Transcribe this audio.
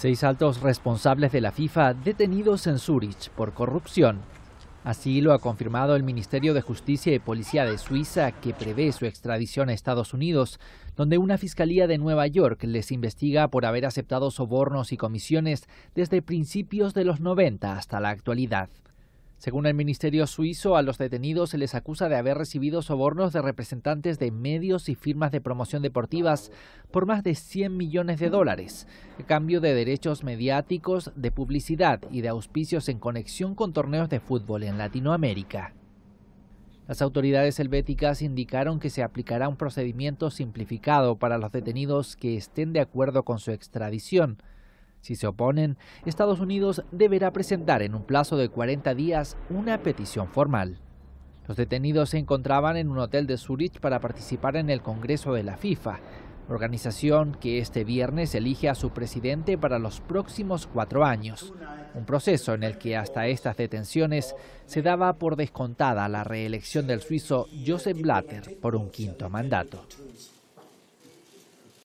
Seis altos responsables de la FIFA detenidos en Zurich por corrupción. Así lo ha confirmado el Ministerio de Justicia y Policía de Suiza, que prevé su extradición a Estados Unidos, donde una fiscalía de Nueva York les investiga por haber aceptado sobornos y comisiones desde principios de los 90 hasta la actualidad. Según el Ministerio suizo, a los detenidos se les acusa de haber recibido sobornos de representantes de medios y firmas de promoción deportivas por más de 100 millones de dólares, a cambio de derechos mediáticos, de publicidad y de auspicios en conexión con torneos de fútbol en Latinoamérica. Las autoridades helvéticas indicaron que se aplicará un procedimiento simplificado para los detenidos que estén de acuerdo con su extradición, si se oponen, Estados Unidos deberá presentar en un plazo de 40 días una petición formal. Los detenidos se encontraban en un hotel de Zurich para participar en el Congreso de la FIFA, organización que este viernes elige a su presidente para los próximos cuatro años, un proceso en el que hasta estas detenciones se daba por descontada la reelección del suizo Joseph Blatter por un quinto mandato.